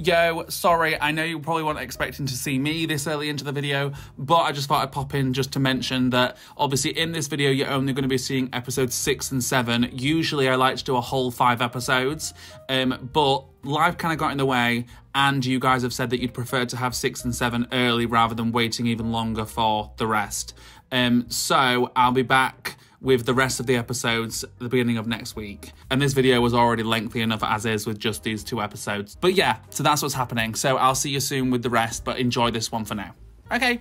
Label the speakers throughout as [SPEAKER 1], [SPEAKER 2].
[SPEAKER 1] Yo, sorry, I know you probably weren't expecting to see me this early into the video, but I just thought I'd pop in just to mention that obviously in this video you're only going to be seeing episodes 6 and 7. Usually I like to do a whole 5 episodes, um, but life kind of got in the way and you guys have said that you'd prefer to have 6 and 7 early rather than waiting even longer for the rest. Um, so I'll be back with the rest of the episodes at the beginning of next week. And this video was already lengthy enough as is with just these two episodes. But yeah, so that's what's happening. So I'll see you soon with the rest, but enjoy this one for now. Okay.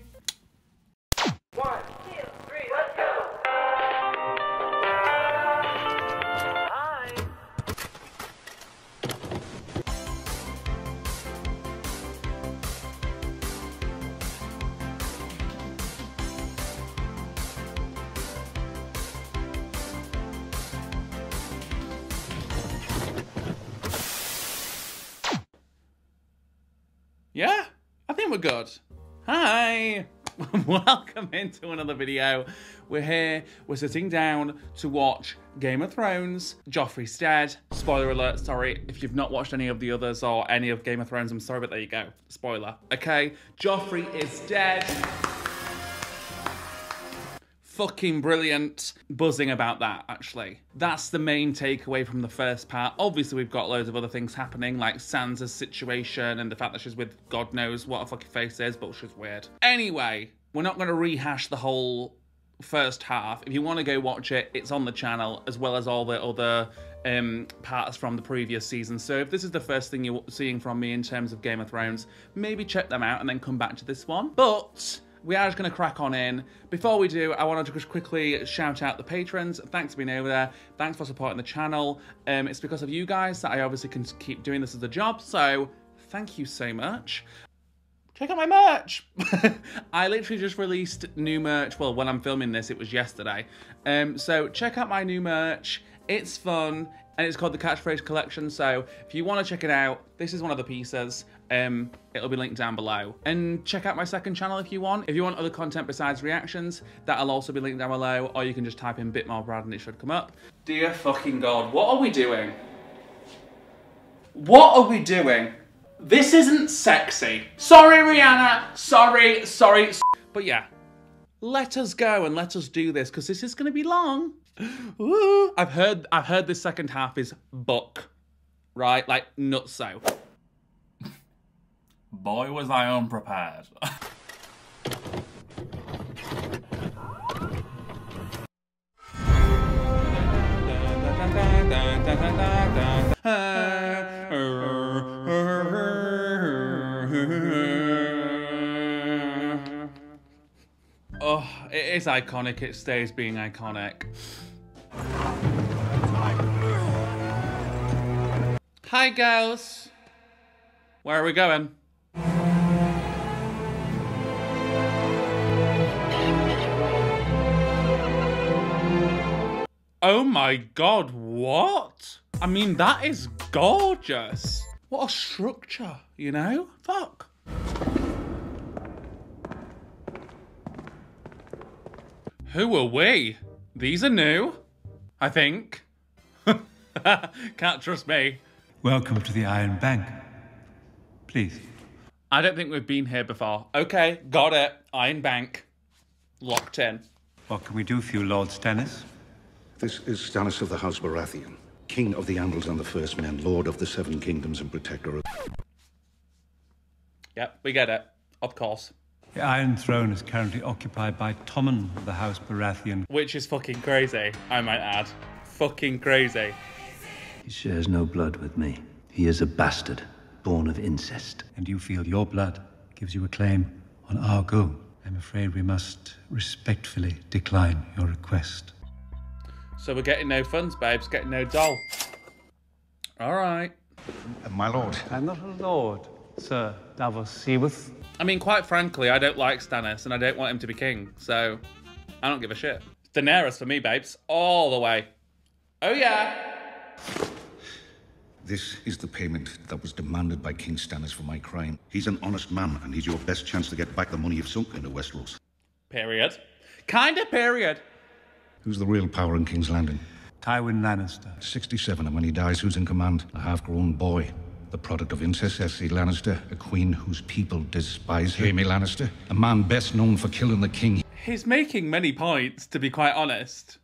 [SPEAKER 1] Think good. Hi! Welcome into another video. We're here, we're sitting down to watch Game of Thrones. Joffrey's dead. Spoiler alert, sorry. If you've not watched any of the others or any of Game of Thrones, I'm sorry, but there you go. Spoiler. Okay, Joffrey is dead fucking brilliant buzzing about that actually. That's the main takeaway from the first part. Obviously we've got loads of other things happening like sansa's situation and the fact that she's with god knows what a fucking face is but she's weird. Anyway we're not going to rehash the whole first half. If you want to go watch it it's on the channel as well as all the other um, parts from the previous season. So if this is the first thing you're seeing from me in terms of game of thrones maybe check them out and then come back to this one. But we are just going to crack on in. Before we do, I wanted to just quickly shout out the patrons. Thanks for being over there. Thanks for supporting the channel. Um, it's because of you guys that I obviously can keep doing this as a job. So thank you so much. Check out my merch. I literally just released new merch. Well, when I'm filming this, it was yesterday. Um, so check out my new merch. It's fun and it's called the Catchphrase Collection. So if you want to check it out, this is one of the pieces. Um, it'll be linked down below. And check out my second channel if you want. If you want other content besides reactions, that'll also be linked down below, or you can just type in Bitmore Brad and it should come up. Dear fucking God, what are we doing? What are we doing? This isn't sexy. Sorry, Rihanna. Sorry, sorry. But yeah, let us go and let us do this because this is going to be long. Ooh, I've heard. I've heard this second half is buck, right? Like nutso. Boy, was I unprepared. Oh, it is iconic. It stays being iconic. Hi, girls. Where are we going? Oh my god, what? I mean, that is gorgeous. What a structure, you know? Fuck. Who are we? These are new, I think. Can't trust me.
[SPEAKER 2] Welcome to the Iron Bank. Please.
[SPEAKER 1] I don't think we've been here before. Okay, got it. Iron Bank. Locked in.
[SPEAKER 2] What can we do for you, Lord Stannis?
[SPEAKER 3] This is Stannis of the House Baratheon, King of the Andals and the First Men, Lord of the Seven Kingdoms and Protector of...
[SPEAKER 1] Yep, we get it. Of course.
[SPEAKER 2] The Iron Throne is currently occupied by Tommen of the House Baratheon.
[SPEAKER 1] Which is fucking crazy, I might add. Fucking crazy.
[SPEAKER 4] He shares no blood with me. He is a bastard, born of incest.
[SPEAKER 2] And you feel your blood gives you a claim on Argo. I'm afraid we must respectfully decline your request.
[SPEAKER 1] So we're getting no funds, babes. Getting no doll. All right.
[SPEAKER 3] Uh, my lord,
[SPEAKER 5] I'm not a lord, Sir Davos Seaworth.
[SPEAKER 1] I mean, quite frankly, I don't like Stannis, and I don't want him to be king. So I don't give a shit. Daenerys for me, babes, all the way. Oh yeah.
[SPEAKER 3] this is the payment that was demanded by King Stannis for my crime. He's an honest man, and he's your best chance to get back the money you've sunk into Westeros.
[SPEAKER 1] Period. Kinda period.
[SPEAKER 3] Who's the real power in King's Landing?
[SPEAKER 2] Tywin Lannister.
[SPEAKER 3] 67, and when he dies, who's in command? A half-grown boy. the product of incest, Cersei Lannister, a queen whose people despise her. Jaime Lannister, a man best known for killing the king.
[SPEAKER 1] He's making many points, to be quite honest.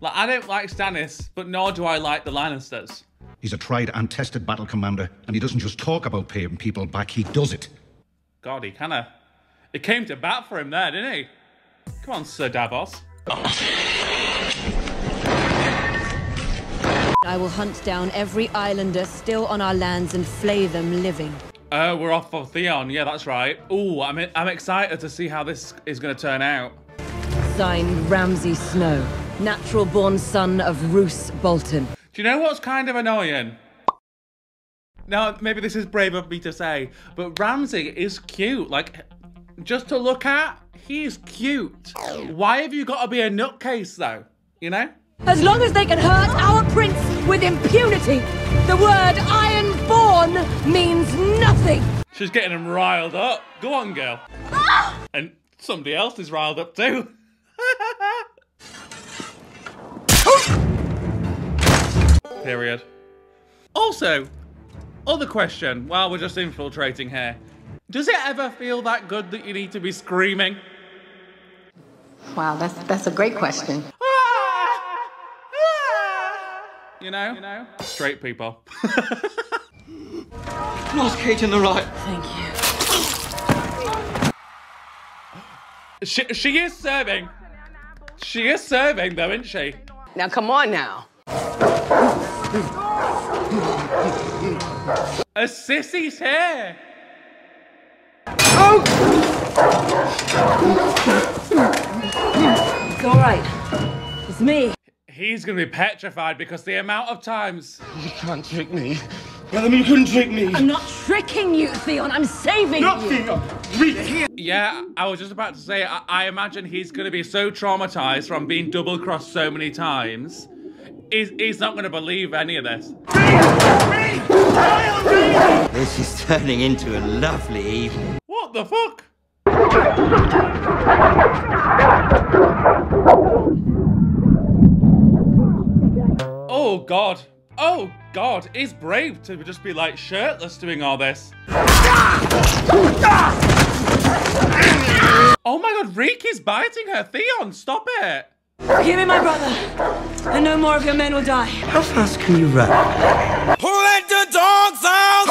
[SPEAKER 1] Like, I don't like Stannis, but nor do I like the Lannisters.
[SPEAKER 3] He's a tried and tested battle commander, and he doesn't just talk about paying people back, he does it.
[SPEAKER 1] God, he kinda. It came to bat for him there, didn't he? Come on, Sir Davos.
[SPEAKER 6] I will hunt down every islander still on our lands and flay them living.
[SPEAKER 1] Oh, we're off for Theon. Yeah, that's right. Ooh, I'm, I'm excited to see how this is going to turn out.
[SPEAKER 6] Signed Ramsay Snow, natural born son of Roose Bolton.
[SPEAKER 1] Do you know what's kind of annoying? Now, maybe this is brave of me to say, but Ramsay is cute. Like, just to look at, he's cute. Why have you got to be a nutcase, though? You know?
[SPEAKER 6] As long as they can hurt our prince with impunity, the word Ironborn means nothing.
[SPEAKER 1] She's getting him riled up. Go on, girl. Ah! And somebody else is riled up too. Period. Also, other question while we're just infiltrating here. Does it ever feel that good that you need to be screaming?
[SPEAKER 7] Wow, that's that's a great question.
[SPEAKER 1] You know? You know? Straight people.
[SPEAKER 8] Lost Kate in the right.
[SPEAKER 6] Thank you.
[SPEAKER 1] she, she is serving. She is serving though, isn't she?
[SPEAKER 7] Now come on now.
[SPEAKER 1] A sissy's here. Oh!
[SPEAKER 6] It's all right. It's me.
[SPEAKER 1] He's gonna be petrified because the amount of times.
[SPEAKER 8] You can't trick me. Brother, you couldn't trick me.
[SPEAKER 6] I'm not tricking you, Theon. I'm saving you.
[SPEAKER 8] Nothing. Read here.
[SPEAKER 1] Yeah, I was just about to say, I, I imagine he's gonna be so traumatized from being double crossed so many times. He's, he's not gonna believe any of this.
[SPEAKER 9] This is turning into a lovely evening.
[SPEAKER 1] What the fuck? Oh god. Oh god, it's brave to just be like shirtless doing all this. Oh my god, Reek is biting her. Theon, stop it.
[SPEAKER 6] Give me my brother, and no more of your men will die.
[SPEAKER 9] How fast can you run?
[SPEAKER 8] Who let the dogs out?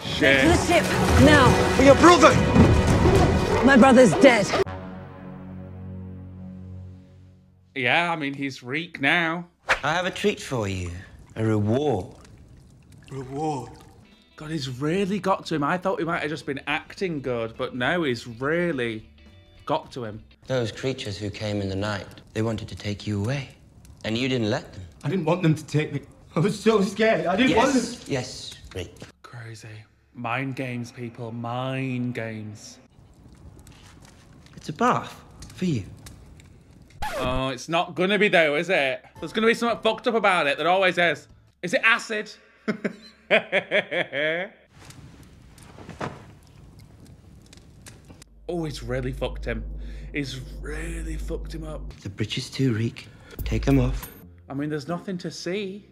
[SPEAKER 6] To the ship, now.
[SPEAKER 8] Your brother.
[SPEAKER 6] My brother's dead.
[SPEAKER 1] Yeah, I mean, he's Reek now.
[SPEAKER 9] I have a treat for you. A reward.
[SPEAKER 8] Reward.
[SPEAKER 1] God, he's really got to him. I thought he might have just been acting good, but no, he's really got to him.
[SPEAKER 9] Those creatures who came in the night, they wanted to take you away. And you didn't let them.
[SPEAKER 8] I didn't want them to take me. I was so scared. I didn't want them.
[SPEAKER 9] Yes, yes.
[SPEAKER 1] Crazy. Mind games, people. Mind games.
[SPEAKER 9] It's a bath for you.
[SPEAKER 1] Oh, it's not gonna be though, is it? There's gonna be something fucked up about it. There always is. Is it acid? oh, it's really fucked him. It's really fucked him up.
[SPEAKER 9] The bridges too, Reek. Take them off.
[SPEAKER 1] I mean, there's nothing to see.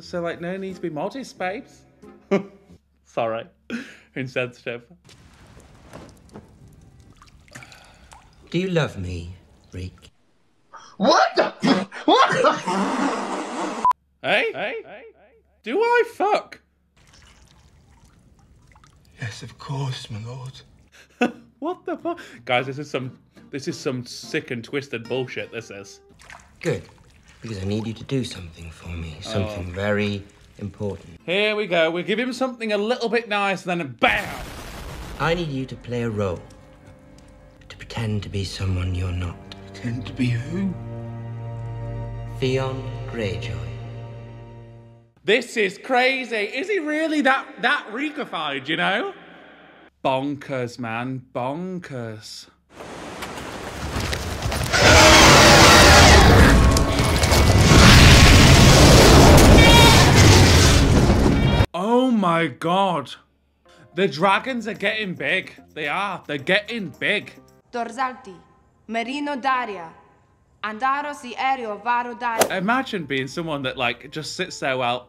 [SPEAKER 1] So, like, no need to be modest, babes. Sorry. Insensitive.
[SPEAKER 9] Do you love me, Reek?
[SPEAKER 1] Hey? Hey? Hey? Do I fuck?
[SPEAKER 8] Yes, of course, my lord.
[SPEAKER 1] What the fuck? Guys, this is some this is some sick and twisted bullshit, this is.
[SPEAKER 9] Good. Because I need you to do something for me. Oh. Something very important.
[SPEAKER 1] Here we go. We give him something a little bit nice, and then BAM!
[SPEAKER 9] I need you to play a role. To pretend to be someone you're not.
[SPEAKER 8] Tend to be who?
[SPEAKER 9] Theon Greyjoy.
[SPEAKER 1] This is crazy. Is he really that that reekified, you know? Bonkers, man. Bonkers. Oh my god. The dragons are getting big. They are. They're getting big.
[SPEAKER 10] Dorzalti, Merino Daria, Andaros y Aereo Varo Daria.
[SPEAKER 1] Imagine being someone that like just sits there while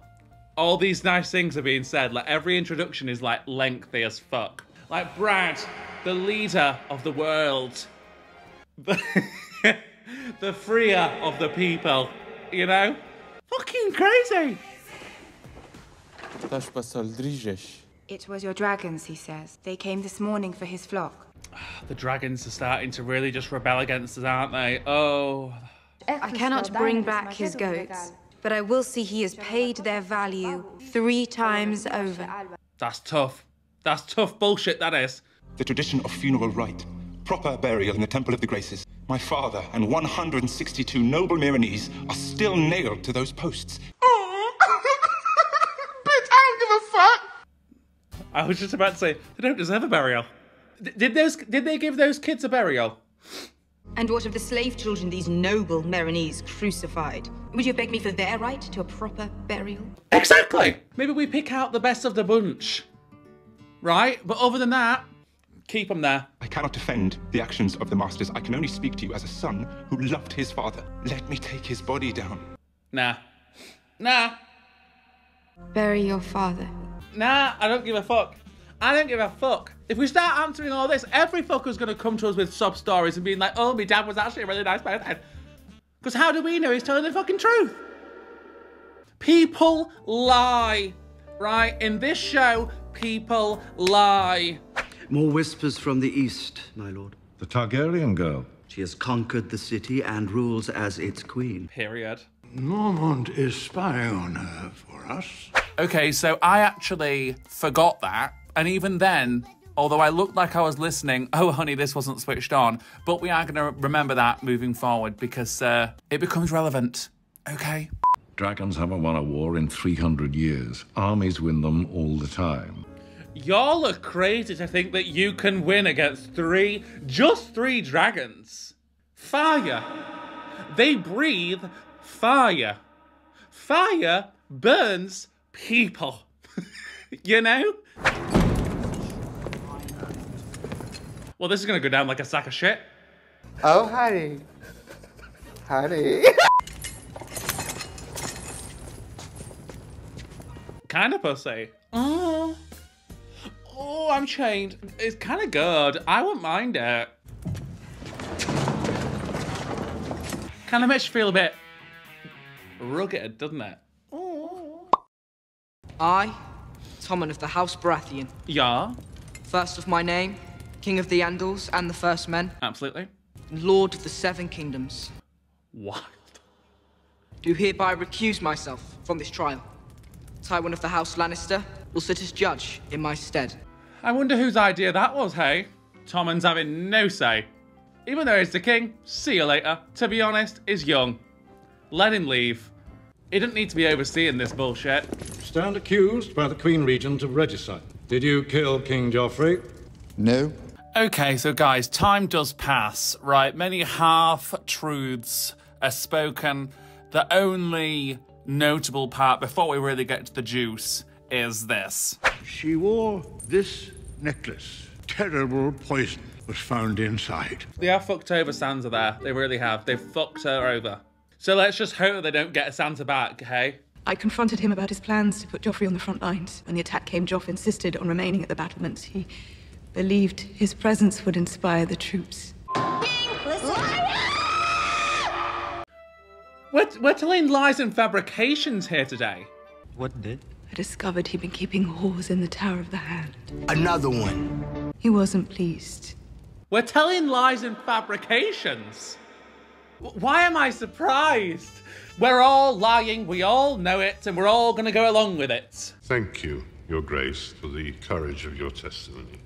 [SPEAKER 1] all these nice things are being said. Like every introduction is like lengthy as fuck. Like Brad, the leader of the world, the, the freer of the people. You know, fucking crazy.
[SPEAKER 11] It was your dragons, he says. They came this morning for his flock.
[SPEAKER 1] The dragons are starting to really just rebel against us, aren't they? Oh,
[SPEAKER 11] I cannot bring back his goats, but I will see he has paid their value three times over.
[SPEAKER 1] that's tough. That's tough bullshit. That is.
[SPEAKER 12] The tradition of funeral rite, proper burial in the Temple of the Graces. My father and 162 noble Meereenese are still nailed to those posts.
[SPEAKER 1] Bitch, I don't give a fuck! I was just about to say they don't deserve a burial. D- did those? Did they give those kids a burial?
[SPEAKER 13] And what of the slave children these noble Meereenese crucified? Would you beg me for their right to a proper burial?
[SPEAKER 1] Exactly. Maybe we pick out the best of the bunch, right? But other than that, keep them there.
[SPEAKER 12] I cannot defend the actions of the masters. I can only speak to you as a son who loved his father. Let me take his body down.
[SPEAKER 1] Nah, nah,
[SPEAKER 11] Bury your father.
[SPEAKER 1] nah. I don't give a fuck. I don't give a fuck. If we start answering all this, every fucker's gonna come to us with sob stories and being like, "Oh, my dad was actually a really nice person." Because how do we know he's telling the fucking truth? People lie, right? In this show, people lie.
[SPEAKER 4] More whispers from the east, my lord.
[SPEAKER 3] The Targaryen girl.
[SPEAKER 4] She has conquered the city and rules as its queen.
[SPEAKER 1] Period.
[SPEAKER 14] Mormont is spying on her for us.
[SPEAKER 1] Okay, so I actually forgot that. And even then, although I looked like I was listening, oh, honey, this wasn't switched on. But we are going to remember that moving forward because uh, it becomes relevant. Okay?
[SPEAKER 3] Dragons haven't won a war in 300 years. Armies win them all the time.
[SPEAKER 1] Y'all are crazy to think that you can win against three, just three dragons. Fire. They breathe fire. Fire burns people. you know? Well, this is gonna go down like a sack of shit.
[SPEAKER 15] Oh, honey. Honey.
[SPEAKER 1] Kind of pussy. Oh. Oh, I'm chained. It's kind of good. I wouldn't mind it. Kind of makes you feel a bit rugged, doesn't it? Oh.
[SPEAKER 16] I, Tommen of the House Baratheon,
[SPEAKER 1] Yeah,
[SPEAKER 16] first of my name, King of the Andals and the First Men,
[SPEAKER 1] absolutely.
[SPEAKER 16] Lord of the Seven Kingdoms,
[SPEAKER 1] What?
[SPEAKER 16] do hereby recuse myself from this trial. Tywin of the House Lannister will sit as judge in my stead.
[SPEAKER 1] I wonder whose idea that was, hey? Tommen's having no say. Even though he's the king, see you later. To be honest, is young. Let him leave. He didn't need to be overseeing this bullshit.
[SPEAKER 14] Stand accused by the Queen Regent of regicide. Did you kill King Joffrey?
[SPEAKER 15] No.
[SPEAKER 1] Okay, so guys, time does pass, right? Many half truths are spoken. The only notable part before we really get to the juice is this.
[SPEAKER 14] She wore this necklace. Terrible poison was found inside.
[SPEAKER 1] They have fucked over Sansa there. They really have. They've fucked her over. So let's just hope they don't get Sansa back, hey?
[SPEAKER 17] I confronted him about his plans to put Joffrey on the front lines. When the attack came, Joff insisted on remaining at the battlements. He believed his presence would inspire the troops.
[SPEAKER 1] We're, we're telling lies and fabrications here today.
[SPEAKER 4] What did?
[SPEAKER 17] I discovered he'd been keeping whores in the Tower of the Hand.
[SPEAKER 15] Another one.
[SPEAKER 17] He wasn't pleased.
[SPEAKER 1] We're telling lies and fabrications. Why am I surprised? We're all lying, we all know it, and we're all gonna go along with it.
[SPEAKER 18] Thank you, Your Grace, for the courage of your testimony.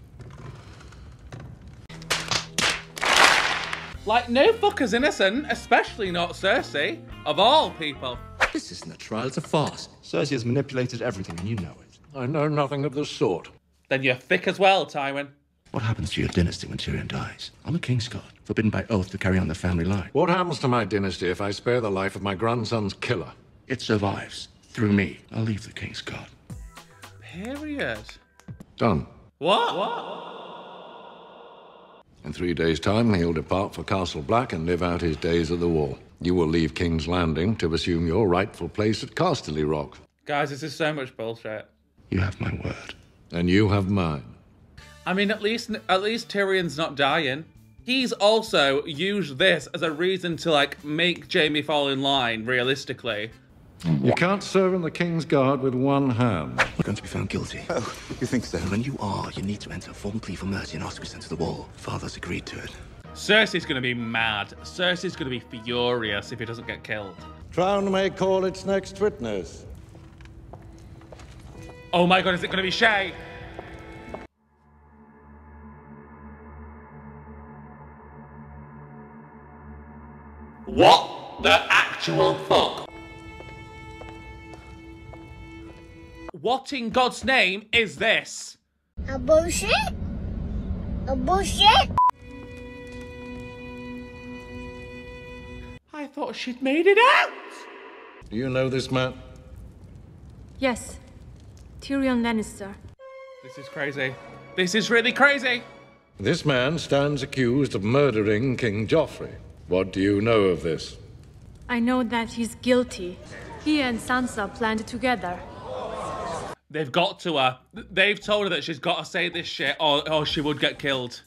[SPEAKER 1] Like, no fucker's innocent, especially not Cersei, of all people.
[SPEAKER 19] This isn't a trial, it's a farce. Cersei has manipulated everything, and you know it.
[SPEAKER 14] I know nothing of the sort.
[SPEAKER 1] Then you're thick as well, Tywin.
[SPEAKER 19] What happens to your dynasty when Tyrion dies? I'm a King's Kingsguard, forbidden by oath to carry on the family line.
[SPEAKER 14] What happens to my dynasty if I spare the life of my grandson's killer?
[SPEAKER 19] It survives. Through me. I'll leave the Kingsguard.
[SPEAKER 1] Period.
[SPEAKER 14] Done.
[SPEAKER 1] What? What?
[SPEAKER 14] In three days' time, he'll depart for Castle Black and live out his days at the wall. You will leave King's Landing to assume your rightful place at Casterly Rock.
[SPEAKER 1] Guys, this is so much bullshit.
[SPEAKER 19] You have my word.
[SPEAKER 20] And you have mine.
[SPEAKER 1] I mean, at least at least Tyrion's not dying. He's also used this as a reason to like make Jaime fall in line. Realistically, Mm,
[SPEAKER 20] you can't serve in the King's Guard with one hand.
[SPEAKER 19] You're going to be found guilty.
[SPEAKER 15] Oh, you think so?
[SPEAKER 19] When you are, you need to enter a formal plea for mercy and ask to be sent to the wall. Father's agreed to it.
[SPEAKER 1] Cersei's gonna be mad. Cersei's gonna be furious if he doesn't get killed.
[SPEAKER 20] Crown may call its next witness.
[SPEAKER 1] Oh my god, is it gonna be Shae? What the actual fuck? What in God's name is this?
[SPEAKER 10] A bullshit? A bullshit?
[SPEAKER 1] I thought she'd made it out!
[SPEAKER 20] Do you know this man?
[SPEAKER 21] Yes. Tyrion Lannister.
[SPEAKER 1] This is crazy. This is really crazy!
[SPEAKER 20] This man stands accused of murdering King Joffrey. What do you know of this?
[SPEAKER 21] I know that he's guilty. He and Sansa planned together.
[SPEAKER 1] They've got to her. They've told her that she's got to say this shit or, or she would get killed.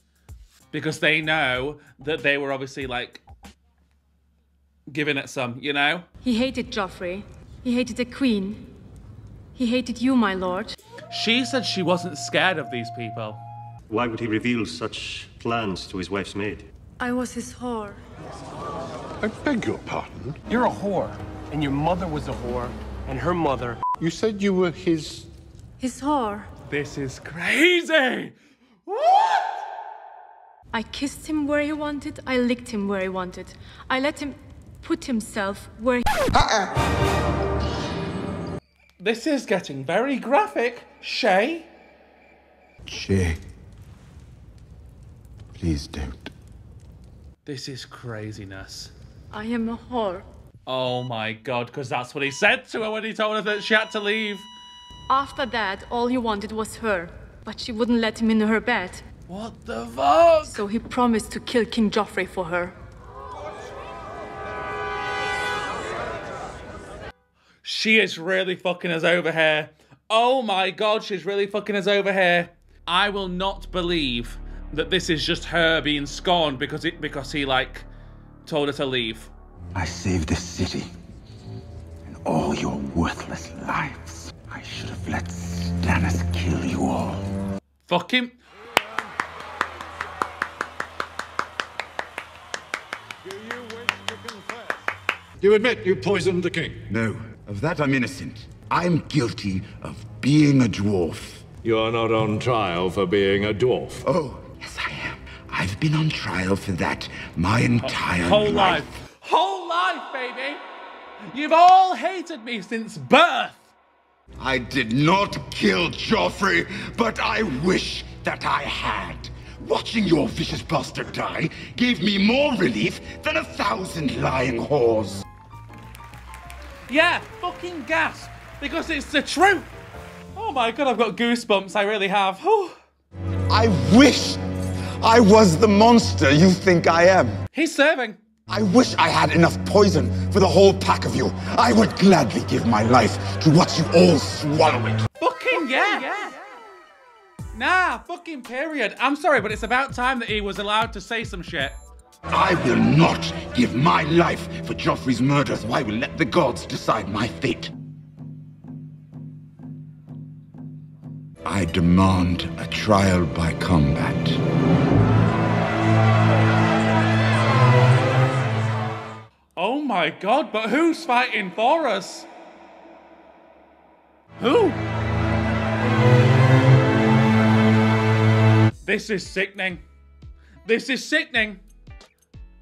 [SPEAKER 1] Because they know that they were obviously like giving it some, you know?
[SPEAKER 21] He hated Joffrey. He hated the Queen. He hated you, my lord.
[SPEAKER 1] She said she wasn't scared of these people.
[SPEAKER 22] Why would he reveal such plans to his wife's maid?
[SPEAKER 21] I was his whore.
[SPEAKER 14] I beg your pardon?
[SPEAKER 8] You're a whore, and your mother was a whore, and her mother.
[SPEAKER 14] You said you were his.
[SPEAKER 21] His whore.
[SPEAKER 1] This is crazy! What?
[SPEAKER 21] I kissed him where he wanted. I licked him where he wanted. I let him put himself where he... Uh-uh.
[SPEAKER 1] This is getting very graphic. Shae?
[SPEAKER 15] Shae. Please don't.
[SPEAKER 1] This is craziness.
[SPEAKER 21] I am a whore.
[SPEAKER 1] Oh my god, because that's what he said to her when he told her that she had to leave.
[SPEAKER 21] After that, all he wanted was her. But she wouldn't let him in her bed.
[SPEAKER 1] What the fuck?
[SPEAKER 21] So he promised to kill King Joffrey for her.
[SPEAKER 1] She is really fucking us over here. Oh my god, she's really fucking us over here. I will not believe that this is just her being scorned because it because he like told her to leave.
[SPEAKER 15] I saved this city and all your worthless lives. I should have let Stannis kill you all.
[SPEAKER 1] Fuck him.
[SPEAKER 20] Do you admit you poisoned the king?
[SPEAKER 15] No, of that I'm innocent. I'm guilty of being a dwarf.
[SPEAKER 20] You're not on trial for being a dwarf.
[SPEAKER 15] Oh, yes, I am. I've been on trial for that my entire
[SPEAKER 1] Whole
[SPEAKER 15] life.
[SPEAKER 1] life. Whole life, baby. You've all hated me since birth.
[SPEAKER 15] I did not kill Joffrey, but I wish that I had. Watching your vicious bastard die gave me more relief than a thousand lying whores.
[SPEAKER 1] Yeah, fucking gasp. Because it's the truth. Oh my god, I've got goosebumps. I really have. Whew.
[SPEAKER 15] I wish I was the monster you think I am.
[SPEAKER 1] He's serving.
[SPEAKER 15] I wish I had enough poison for the whole pack of you. I would gladly give my life to watch you all swallow it.
[SPEAKER 1] Fucking yeah. yeah. Nah, fucking period. I'm sorry, but it's about time that he was allowed to say some shit.
[SPEAKER 15] I will not give my life for Joffrey's murder, so I will let the gods decide my fate. I demand a trial by combat.
[SPEAKER 1] Oh my god, but who's fighting for us? Who? This is sickening. This is sickening.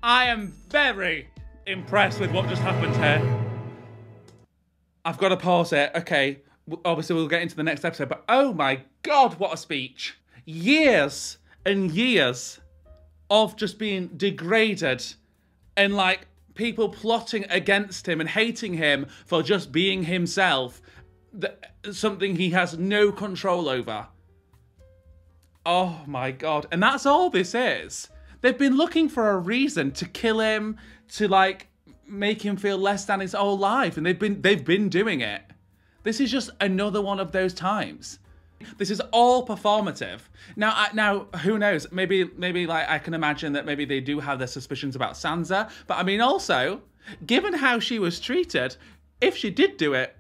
[SPEAKER 1] I am very impressed with what just happened here. I've got to pause it. Okay, obviously we'll get into the next episode, but oh my god, what a speech. Years and years of just being degraded and like people plotting against him and hating him for just being himself, something he has no control over. Oh my god. And that's all this is. They've been looking for a reason to kill him, to like make him feel less than his whole life, and they've been they've been doing it. This is just another one of those times. This is all performative. Now, I, now, who knows? Maybe, maybe like I can imagine that maybe they do have their suspicions about Sansa. But I mean, also, given how she was treated, if she did do it,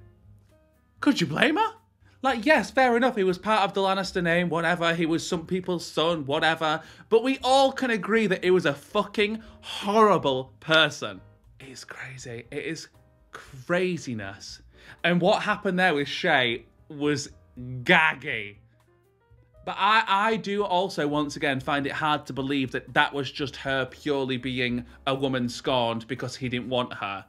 [SPEAKER 1] could you blame her? Like, yes, fair enough. He was part of the Lannister name, whatever. He was some people's son, whatever. But we all can agree that he was a fucking horrible person. It is crazy. It is craziness. And what happened there with Shae was gaggy. But I, I do also, once again, find it hard to believe that that was just her purely being a woman scorned because he didn't want her.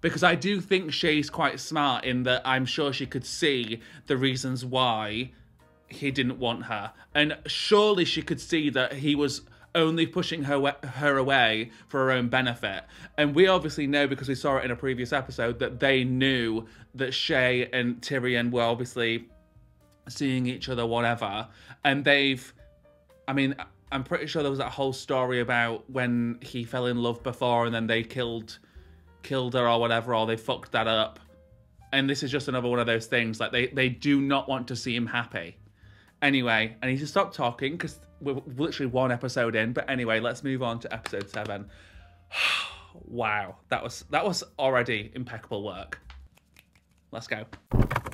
[SPEAKER 1] Because I do think Shae's quite smart in that I'm sure she could see the reasons why he didn't want her. And surely she could see that he was only pushing her her away for her own benefit. And we obviously know because we saw it in a previous episode that they knew that Shae and Tyrion were obviously seeing each other, whatever. And they've, I mean, I'm pretty sure there was that whole story about when he fell in love before and then they killed killed her or whatever, or they fucked that up. And this is just another one of those things. Like they they do not want to see him happy. Anyway, I need to stop talking because we're literally one episode in. But anyway, let's move on to episode seven. wow, that was that was already impeccable work. Let's go.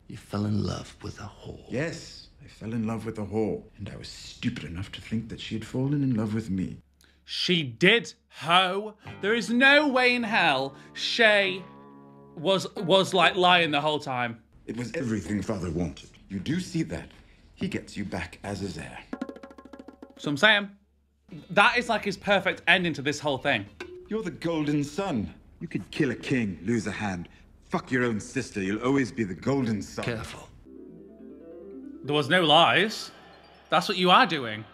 [SPEAKER 19] You fell in love with a whore.
[SPEAKER 15] Yes, I fell in love with a whore, and I was stupid enough to think that she had fallen in love with me.
[SPEAKER 1] She did, ho. There is no way in hell Shae was was like lying the whole time.
[SPEAKER 15] It was everything father wanted. You do see that. He gets you back as his heir.
[SPEAKER 1] So I'm saying that is like his perfect ending to this whole thing.
[SPEAKER 15] You're the golden son. You could kill a king, lose a hand, fuck your own sister. You'll always be the golden son.
[SPEAKER 19] Careful.
[SPEAKER 1] There was no lies. That's what you are doing.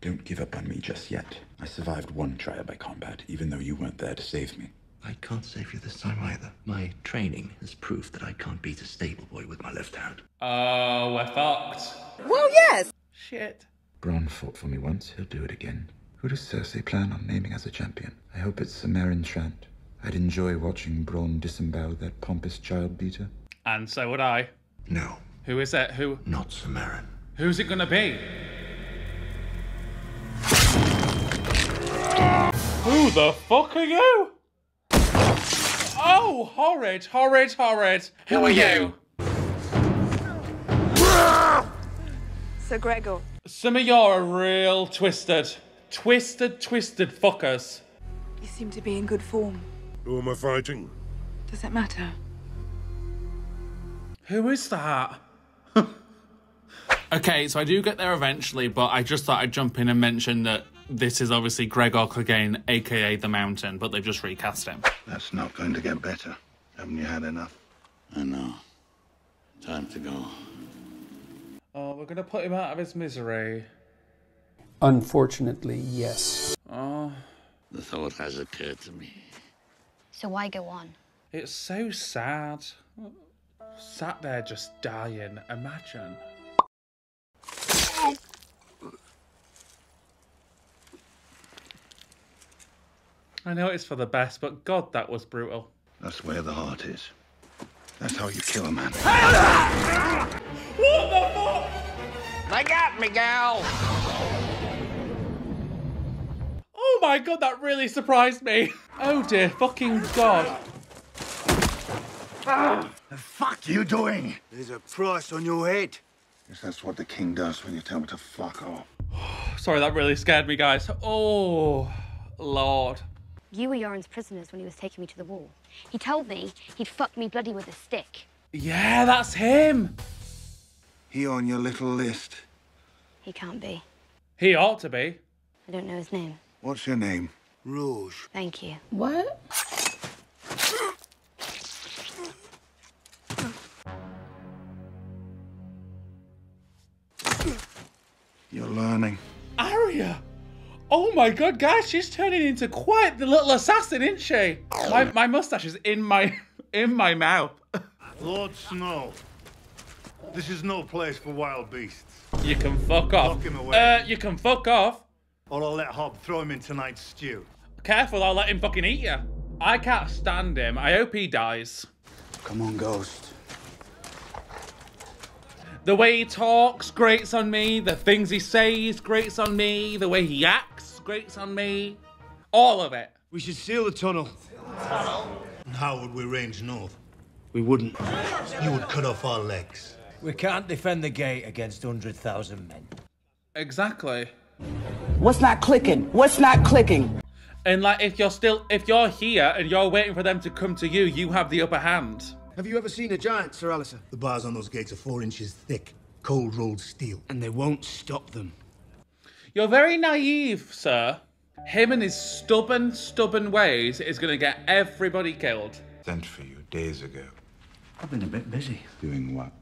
[SPEAKER 15] Don't give up on me just yet. I survived one trial by combat, even though you weren't there to save me.
[SPEAKER 19] I can't save you this time either. My training is proof that I can't beat a stable boy with my left hand.
[SPEAKER 1] Oh, we're fucked.
[SPEAKER 23] Well, yes.
[SPEAKER 1] Shit.
[SPEAKER 15] Bronn fought for me once, he'll do it again. Who does Cersei plan on naming as a champion? I hope it's Ser Meryn Trant. I'd enjoy watching Bronn disembowel that pompous child beater.
[SPEAKER 1] And so would I.
[SPEAKER 19] No.
[SPEAKER 1] Who is that? Who?
[SPEAKER 19] Not Samarin.
[SPEAKER 1] Who's it gonna be? Who the fuck are you? Oh, horrid, horrid, horrid. Who are you?
[SPEAKER 17] Sir Gregor.
[SPEAKER 1] Some of you are real twisted. Twisted, twisted fuckers.
[SPEAKER 17] You seem to be in good form.
[SPEAKER 24] Who am I fighting?
[SPEAKER 17] Does it matter?
[SPEAKER 1] Who is that? okay, so I do get there eventually, but I just thought I'd jump in and mention that this is obviously Gregor Clegane, aka the Mountain, but they've just recast him.
[SPEAKER 25] That's not going to get better. Haven't you had enough?
[SPEAKER 26] I know. Time to go.
[SPEAKER 1] Oh, we're gonna put him out of his misery.
[SPEAKER 27] Unfortunately, yes.
[SPEAKER 1] Oh,
[SPEAKER 26] The thought has occurred to me.
[SPEAKER 28] So why go on?
[SPEAKER 1] it's so sad. Sat there just dying. Imagine. I know it's for the best, but God, that was brutal.
[SPEAKER 25] That's where the heart is. That's how you kill a man.
[SPEAKER 1] What the fuck?
[SPEAKER 29] They got me, gal.
[SPEAKER 1] Oh my god, that really surprised me. Oh dear, fucking god.
[SPEAKER 30] The fuck you doing? There's a price on your head.
[SPEAKER 25] Yes, that's what the king does when you tell me to fuck off.
[SPEAKER 1] Sorry, that really scared me, guys. Oh, Lord.
[SPEAKER 28] You were Yoren's prisoners when he was taking me to the wall. He told me he'd fuck me bloody with a stick.
[SPEAKER 1] Yeah, that's him.
[SPEAKER 15] He on your little list.
[SPEAKER 28] He can't be.
[SPEAKER 1] He ought to be.
[SPEAKER 28] I don't know his name.
[SPEAKER 15] What's your name? Rorge.
[SPEAKER 28] Thank you.
[SPEAKER 17] What?
[SPEAKER 15] You're learning.
[SPEAKER 1] Arya. Oh my god, guys, she's turning into quite the little assassin, isn't she? My, my mustache is in my in my mouth.
[SPEAKER 31] Lord Snow, this is no place for wild beasts.
[SPEAKER 1] You can fuck off.
[SPEAKER 31] Lock him away.
[SPEAKER 1] Uh, you can fuck off.
[SPEAKER 31] Or I'll let Hob throw him in tonight's stew.
[SPEAKER 1] Careful, I'll let him fucking eat you. I can't stand him. I hope he dies.
[SPEAKER 32] Come on, Ghost.
[SPEAKER 1] The way he talks grates on me. The things he says grates on me. The way he acts grates on me. All of it.
[SPEAKER 8] We should seal the tunnel.
[SPEAKER 31] And how would we range north?
[SPEAKER 8] We wouldn't.
[SPEAKER 31] You would cut off our legs.
[SPEAKER 8] We can't defend the gate against 100,000 men.
[SPEAKER 1] Exactly.
[SPEAKER 33] What's not clicking? What's not clicking?
[SPEAKER 1] And like, if you're still, if you're here and you're waiting for them to come to you, you have the upper hand.
[SPEAKER 8] Have you ever seen a giant, Sir Alliser?
[SPEAKER 31] The bars on those gates are four inches thick, cold rolled steel.
[SPEAKER 8] And they won't stop them.
[SPEAKER 1] You're very naive, sir. Him and his stubborn, stubborn ways is going to get everybody killed.
[SPEAKER 25] Sent for you days ago.
[SPEAKER 19] I've been a bit busy.
[SPEAKER 25] Doing what?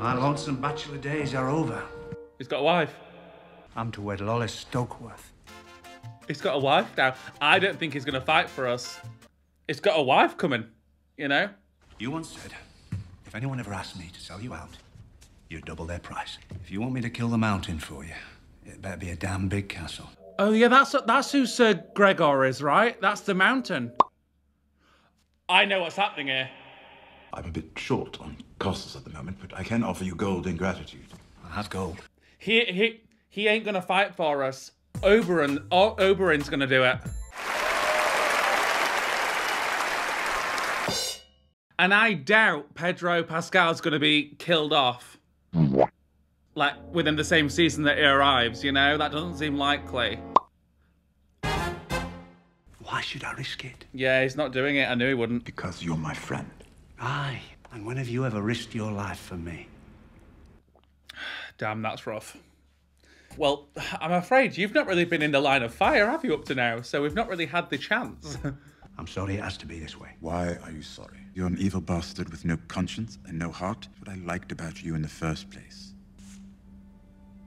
[SPEAKER 19] My lonesome bachelor days are over.
[SPEAKER 1] He's got a wife.
[SPEAKER 19] I'm to wed Lollys Stokeworth.
[SPEAKER 1] He's got a wife now. I don't think he's going to fight for us. He's got a wife coming, you know?
[SPEAKER 19] You once said, if anyone ever asked me to sell you out, you'd double their price. If you want me to kill the mountain for you, it better be a damn big castle.
[SPEAKER 1] Oh yeah, that's that's who Sir Gregor is, right? That's the mountain. I know what's happening here.
[SPEAKER 25] I'm a bit short on costs at the moment, but I can offer you gold in gratitude.
[SPEAKER 19] I have gold.
[SPEAKER 1] He he he ain't gonna fight for us. Oberyn oh, o- Oberyn's gonna do it. And I doubt Pedro Pascal's gonna be killed off. Like within the same season that he arrives, you know? That doesn't seem likely.
[SPEAKER 19] Why should I risk it?
[SPEAKER 1] Yeah, he's not doing it. I knew he wouldn't.
[SPEAKER 25] Because you're my friend.
[SPEAKER 19] Aye. And when have you ever risked your life for me?
[SPEAKER 1] Damn, that's rough. Well, I'm afraid you've not really been in the line of fire, have you, up to now? So we've not really had the chance.
[SPEAKER 19] I'm sorry it has to be this way.
[SPEAKER 25] Why are you sorry? You're an evil bastard with no conscience and no heart. What I liked about you in the first place.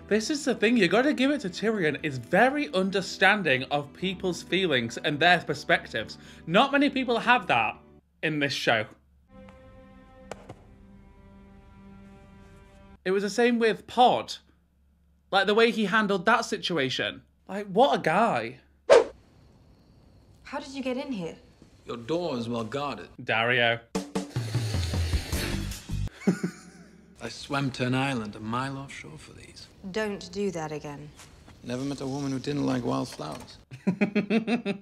[SPEAKER 1] This is the thing, you gotta give it to Tyrion, is very understanding of people's feelings and their perspectives. Not many people have that in this show. It was the same with Pod. Like the way he handled that situation. Like, what a guy.
[SPEAKER 11] How did you get in here?
[SPEAKER 27] Your door is well guarded.
[SPEAKER 1] Daario.
[SPEAKER 27] I swam to an island a mile offshore for these.
[SPEAKER 11] Don't do that again.
[SPEAKER 27] Never met a woman who didn't like wildflowers.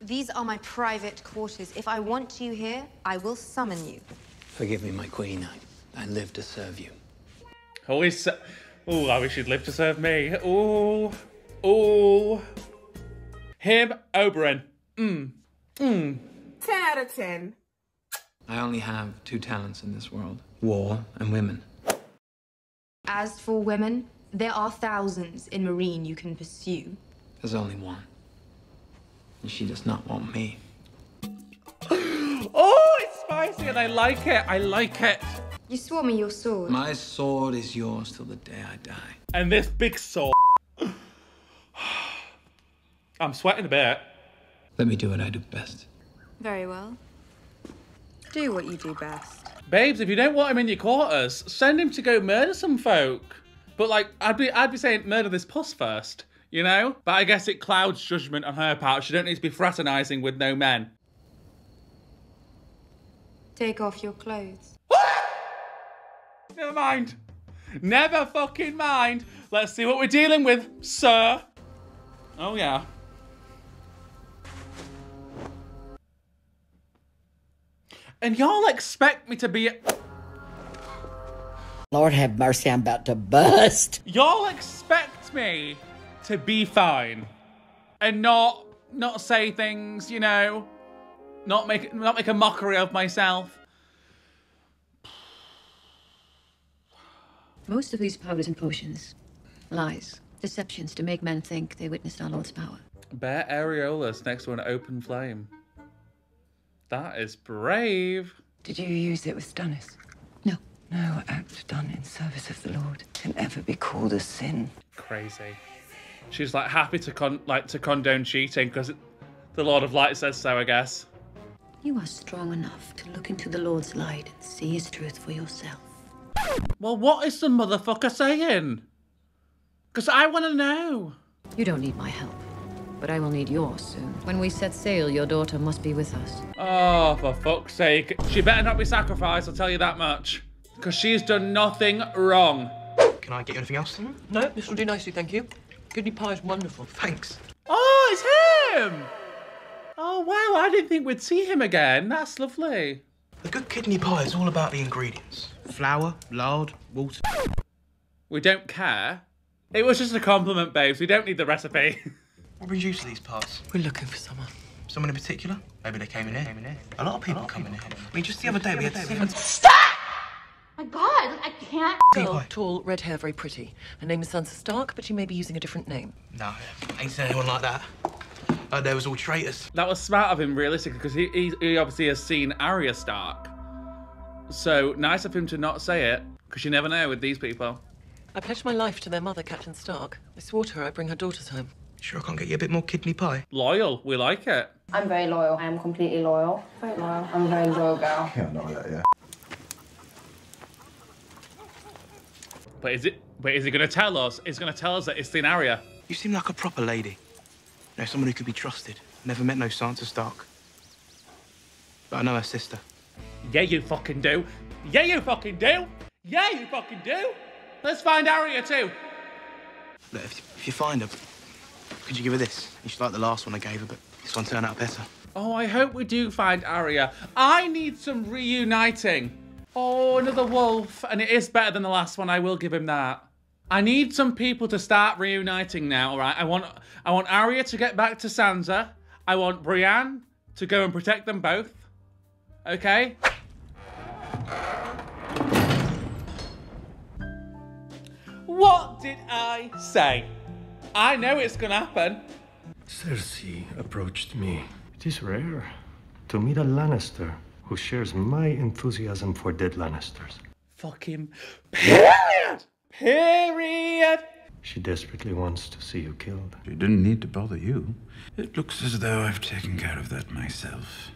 [SPEAKER 11] These are my private quarters. If I want you here, I will summon you.
[SPEAKER 27] Forgive me, my queen. I, I live to serve you.
[SPEAKER 1] Always. Oh, I wish you'd live to serve me. Oh, oh. Him, Oberyn. Mm, mm.
[SPEAKER 10] 10 out of 10.
[SPEAKER 27] I only have two talents in this world war and women.
[SPEAKER 11] As for women, there are thousands in Meereen you can pursue.
[SPEAKER 27] There's only one. And she does not want me.
[SPEAKER 1] Oh, it's spicy and I like it. I like it.
[SPEAKER 11] You swore me your sword.
[SPEAKER 27] My sword is yours till the day I die.
[SPEAKER 1] And this big sword. I'm sweating a bit.
[SPEAKER 27] Let me do what I do best.
[SPEAKER 11] Very well. Do what you do best.
[SPEAKER 1] Babes, if you don't want him in your quarters, send him to go murder some folk. But like, I'd be, I'd be saying murder this puss first, you know. But I guess it clouds judgment on her part. She don't need to be fraternising with no men.
[SPEAKER 11] Take off your clothes.
[SPEAKER 1] Never mind. Never fucking mind. Let's see what we're dealing with, sir. Oh yeah. And y'all expect me to be.
[SPEAKER 33] Lord have mercy, I'm about to bust.
[SPEAKER 1] Y'all expect me to be fine and not not say things, you know, not make not make a mockery of myself.
[SPEAKER 34] Most of these powders and potions, lies, deceptions to make men think they witnessed our Lord's power.
[SPEAKER 1] Bare areolas next to an open flame. That is brave.
[SPEAKER 17] Did you use it with Stannis?
[SPEAKER 34] No.
[SPEAKER 17] No act done in service of the Lord can ever be called a sin.
[SPEAKER 1] Crazy. She's like happy to con like to condone cheating because the Lord of Light says so, I guess.
[SPEAKER 34] You are strong enough to look into the Lord's light and see his truth for yourself.
[SPEAKER 1] Well, what is the motherfucker saying? Because I want to know.
[SPEAKER 34] You don't need my help. but I will need yours soon. When we set sail, your daughter must be with us.
[SPEAKER 1] Oh, for fuck's sake. She better not be sacrificed, I'll tell you that much. Because she's done nothing wrong.
[SPEAKER 8] Can I get you anything else? Mm-hmm.
[SPEAKER 32] No, this will do nicely, thank you. Kidney pie is wonderful.
[SPEAKER 8] Thanks.
[SPEAKER 1] Oh, it's him! Oh, wow, I didn't think we'd see him again. That's lovely.
[SPEAKER 8] A good kidney pie is all about the ingredients flour, lard, water.
[SPEAKER 1] We don't care. It was just a compliment, babes. We don't need the recipe.
[SPEAKER 8] What brings you to these parts?
[SPEAKER 32] We're looking for someone.
[SPEAKER 8] Someone in particular? Maybe they came in here. A lot of people come in here. I mean, just the other day we had seven. Stop!
[SPEAKER 35] My God, I can't.
[SPEAKER 32] Girl, tall, red hair, very pretty. Her name is Sansa Stark, but she may be using a different name.
[SPEAKER 8] No, ain't seen anyone like that. Uh, they was all traitors.
[SPEAKER 1] That was smart of him, realistically, because he, he, he obviously has seen Arya Stark. So nice of him to not say it, because you never know with these people.
[SPEAKER 32] I pledged my life to their mother, Catelyn Stark. I swore to her I'd bring her daughters home.
[SPEAKER 8] Sure, I can't get you a bit more kidney pie.
[SPEAKER 1] Loyal, we like it.
[SPEAKER 36] I'm very loyal. I am completely loyal. Very loyal. I'm a very loyal girl.
[SPEAKER 25] Yeah, no, yeah, yeah.
[SPEAKER 1] But is it? But is he going to tell us? Is he going to tell us that it's seen Arya?
[SPEAKER 8] You seem like a proper lady. You know, someone who could be trusted. Never met no Sansa Stark. But I know her sister.
[SPEAKER 1] Yeah, you fucking do. Yeah, you fucking do. Yeah, you fucking do. Let's find Arya too.
[SPEAKER 8] Look, if, you find her, could you give her this? You should like the last one I gave her, but this one turned out better.
[SPEAKER 1] Oh, I hope we do find Arya. I need some reuniting. Oh, another wolf. And it is better than the last one, I will give him that. I need some people to start reuniting now, all right? I want I want Arya to get back to Sansa. I want Brienne to go and protect them both. Okay? What did I say? I know it's gonna happen.
[SPEAKER 37] Cersei approached me. It is rare to meet a Lannister who shares my enthusiasm for dead Lannisters.
[SPEAKER 1] Fucking period! Period!
[SPEAKER 37] She desperately wants to see you killed.
[SPEAKER 25] She didn't need to bother you. It looks as though I've taken care of that myself.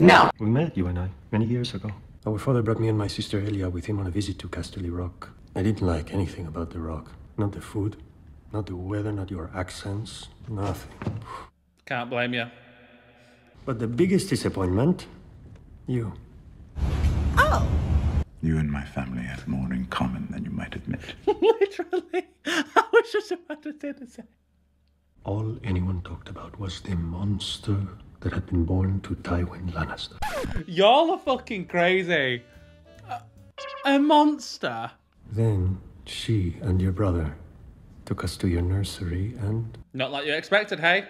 [SPEAKER 37] No! We met, you and I, many years ago. Our father brought me and my sister Elia with him on a visit to Casterly Rock. I didn't like anything about the rock. Not the food, not the weather, not your accents, nothing.
[SPEAKER 1] Can't blame you.
[SPEAKER 37] But the biggest disappointment, you. Oh!
[SPEAKER 25] You and my family have more in common than you might admit.
[SPEAKER 1] Literally. I was just about to say the same.
[SPEAKER 37] All anyone talked about was the monster that had been born to Tywin Lannister.
[SPEAKER 1] Y'all are fucking crazy. A, a monster.
[SPEAKER 37] Then she and your brother took us to your nursery and
[SPEAKER 1] Not like you expected, hey?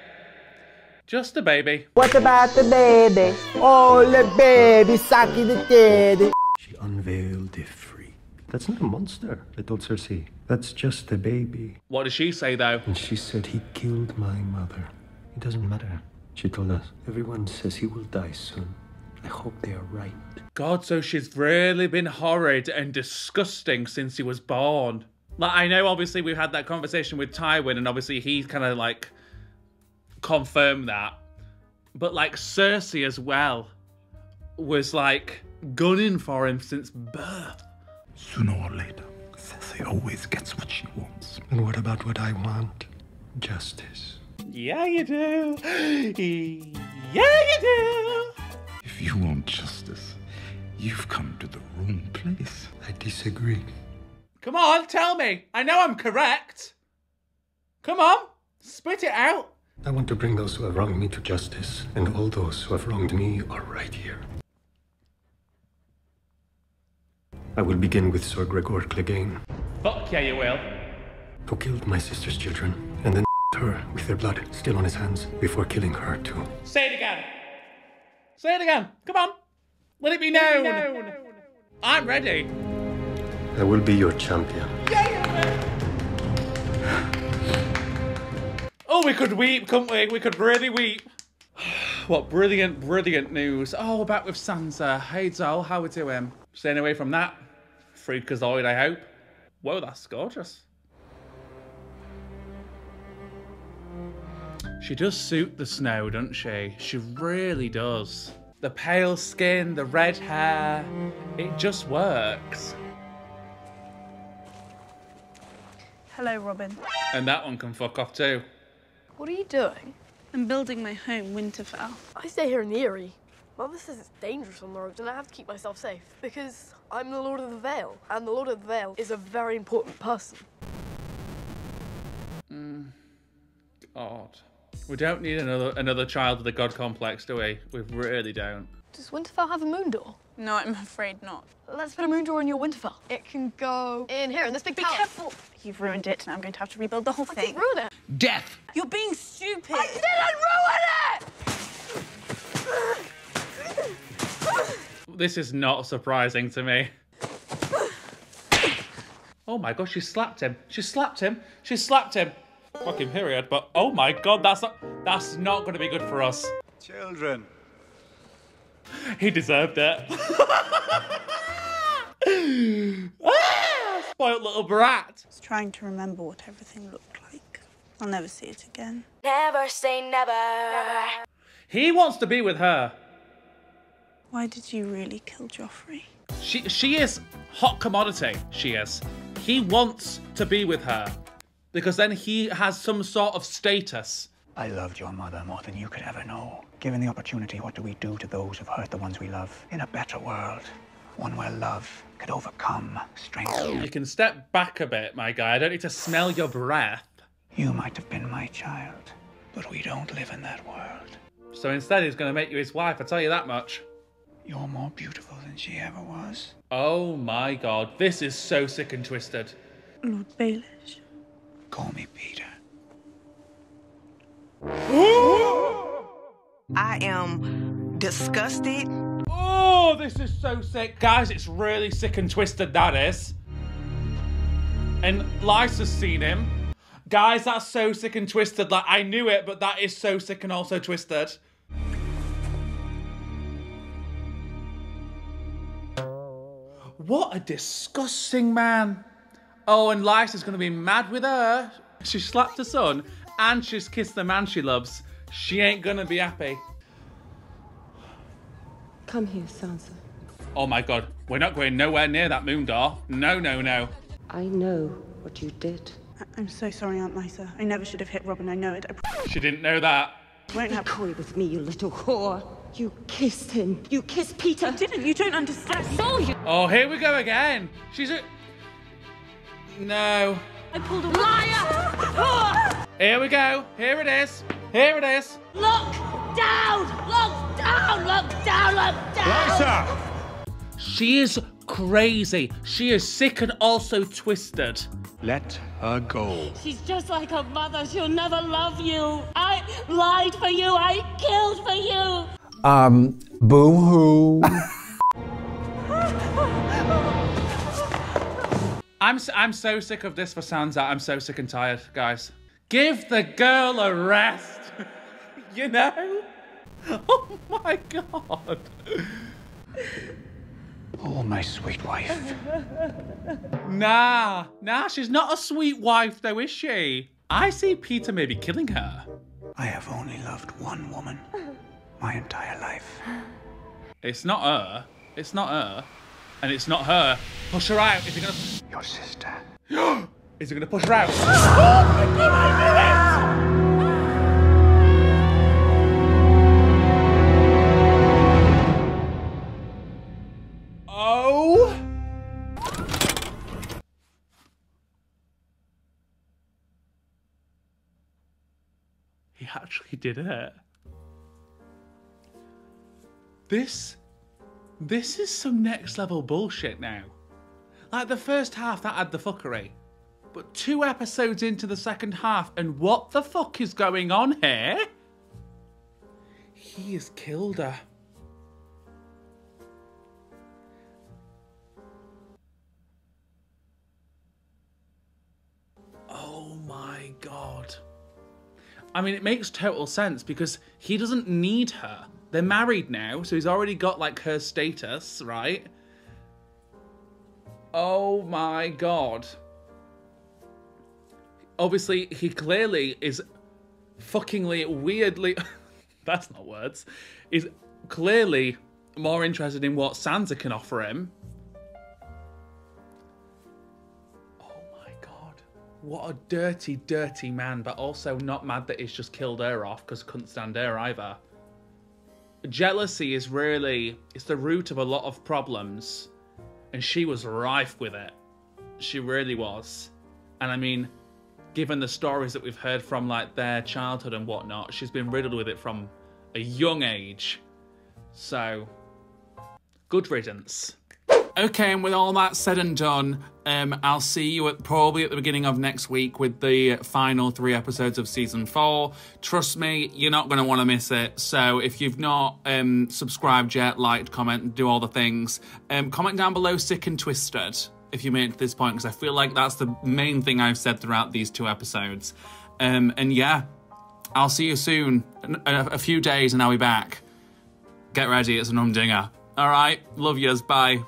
[SPEAKER 1] Just a baby.
[SPEAKER 38] What about the baby? Oh, the baby sucking the titty.
[SPEAKER 37] she unveiled the freak. That's not a monster, I told Cersei. That's just a baby.
[SPEAKER 1] What did she say though?
[SPEAKER 37] And she said he killed my mother. It doesn't matter. She told us. Everyone says he will die soon. I hope they are right.
[SPEAKER 1] God, so she's really been horrid and disgusting since he was born. Like, I know obviously we've had that conversation with Tywin, and obviously he kind of like confirmed that. But like Cersei as well was like gunning for him since birth.
[SPEAKER 25] Sooner or later, Cersei always gets what she wants.
[SPEAKER 37] And what about what I want? Justice.
[SPEAKER 1] Yeah, you do. Yeah, you do.
[SPEAKER 25] If you want justice, you've come to the wrong place.
[SPEAKER 37] I disagree.
[SPEAKER 1] Come on, tell me. I know I'm correct. Come on, spit it out.
[SPEAKER 37] I want to bring those who have wronged me to justice, and all those who have wronged me are right here. I will begin with Ser Gregor Clegane,
[SPEAKER 1] Fuck yeah, you will.
[SPEAKER 37] who killed my sister's children, and then her with their blood still on his hands before killing her too.
[SPEAKER 1] Say it again. Say it again. Come on. Let it be known. I'm ready.
[SPEAKER 37] I will be your champion.
[SPEAKER 1] Oh, we could weep, couldn't we? We could really weep. What brilliant, brilliant news. Oh, back with Sansa. Hey, Zol, how we doing? Staying away from that. Freakazoid, I hope. Whoa, that's gorgeous. She does suit the snow, doesn't she? She really does. The pale skin, the red hair, it just works.
[SPEAKER 39] Hello, Robin.
[SPEAKER 1] And that one can fuck off too.
[SPEAKER 39] What are you doing? I'm building my home, Winterfell.
[SPEAKER 40] I stay here in the Eyrie. Mother says it's dangerous on the roads and I have to keep myself safe because I'm the Lord of the Vale and the Lord of the Vale is a very important person.
[SPEAKER 1] Mm. God. We don't need another another child with a god complex, do we? We really don't.
[SPEAKER 40] Does Winterfell have a moon door?
[SPEAKER 39] No, I'm afraid not.
[SPEAKER 40] Let's put a moon door in your Winterfell. It can go in here in this big
[SPEAKER 39] Be
[SPEAKER 40] palace.
[SPEAKER 39] careful. You've ruined it. Now I'm going to have to rebuild the whole
[SPEAKER 40] I
[SPEAKER 39] thing.
[SPEAKER 40] didn't ruin it.
[SPEAKER 4] Death!
[SPEAKER 39] You're being stupid.
[SPEAKER 40] I didn't ruin it!
[SPEAKER 1] This is not surprising to me. Oh my god, she slapped him. She slapped him. She slapped him. Fucking period. But oh my god, that's not that's not gonna be good for us.
[SPEAKER 31] Children.
[SPEAKER 1] He deserved it. ah, spoiled little brat.
[SPEAKER 39] I was trying to remember what everything looked like. I'll never see it again.
[SPEAKER 28] Never say never.
[SPEAKER 1] He wants to be with her.
[SPEAKER 39] Why did you really kill Joffrey?
[SPEAKER 1] She she is hot commodity. She is. He wants to be with her because then he has some sort of status.
[SPEAKER 41] I loved your mother more than you could ever know. Given the opportunity, what do we do to those who've hurt the ones we love? In a better world, one where love could overcome strength.
[SPEAKER 1] You can step back a bit, my guy. I don't need to smell your breath.
[SPEAKER 41] You might have been my child, but we don't live in that world.
[SPEAKER 1] So instead, he's going to make you his wife. I tell you that much.
[SPEAKER 41] You're more beautiful than she ever was.
[SPEAKER 1] Oh my god, this is so sick and twisted.
[SPEAKER 39] Lord Baelish.
[SPEAKER 41] Call me Petyr.
[SPEAKER 17] I am disgusted.
[SPEAKER 1] Oh, this is so sick. Guys, it's really sick and twisted, that is. And Lysa's seen him. Guys, that's so sick and twisted. Like, I knew it, but that is so sick and also twisted. What a disgusting man. Oh, and Lysa's going to be mad with her. She slapped her son and she's kissed the man she loves. She ain't going to be happy.
[SPEAKER 6] Come here, Sansa.
[SPEAKER 1] Oh my god, we're not going nowhere near that moon door. No, no, no.
[SPEAKER 6] I know what you did.
[SPEAKER 39] I- I'm so sorry, Aunt Lysa. I never should have hit Robin. I know it. I
[SPEAKER 1] She didn't know that.
[SPEAKER 39] won't have.
[SPEAKER 6] Coy with me, you little whore. You kissed him. You kissed Petyr.
[SPEAKER 39] I didn't. You don't understand. I saw you.
[SPEAKER 1] Oh, here we go again. She's a. No.
[SPEAKER 39] I pulled a liar.
[SPEAKER 1] Here we go. Here it is. Here it is.
[SPEAKER 28] Look down! Look down! Look down! Look down!
[SPEAKER 1] She is crazy. She is sick and also twisted.
[SPEAKER 41] Let her go.
[SPEAKER 28] She's just like her mother. She'll never love you. I lied for you. I killed for you.
[SPEAKER 27] Um, boo hoo.
[SPEAKER 1] I'm I'm so sick of this for Sansa. I'm so sick and tired, guys. Give the girl a rest. you know? Oh my god.
[SPEAKER 41] Oh, my sweet wife.
[SPEAKER 1] Nah, nah, she's not a sweet wife though, is she? I see Petyr maybe killing her.
[SPEAKER 41] I have only loved one woman my entire life.
[SPEAKER 1] It's not her. It's not her. And it's not her. Push her out. Is he gonna
[SPEAKER 41] Your sister.
[SPEAKER 1] Is he gonna push her out? Oh my god, I knew it! Oh He actually did it. This this is some next level bullshit now. Like the first half that had the fuckery. But two episodes into the second half, and what the fuck is going on here? He has killed her. Oh my god. I mean, it makes total sense because he doesn't need her. They're married now, so he's already got like her status, right? Oh my god. Obviously, he clearly is fuckingly weirdly. That's not words. Is clearly more interested in what Sansa can offer him. Oh my god. what a dirty, dirty man, but also not mad that he's just killed her off because couldn't stand her either. Jealousy is really it's the root of a lot of problems, and she was rife with it. She really was. And I mean, given the stories that we've heard from like their childhood and whatnot, she's been riddled with it from a young age. So, good riddance. Okay, and with all that said and done, um, I'll see you at probably at the beginning of next week with the final three episodes of season four. Trust me, you're not going to want to miss it. So if you've not um, subscribed yet, liked, comment, do all the things, um, comment down below sick and twisted if you made it to this point, because I feel like that's the main thing I've said throughout these two episodes. Um, and yeah, I'll see you soon. A, a few days and I'll be back. Get ready, it's an umdinger. All right, love yous, bye.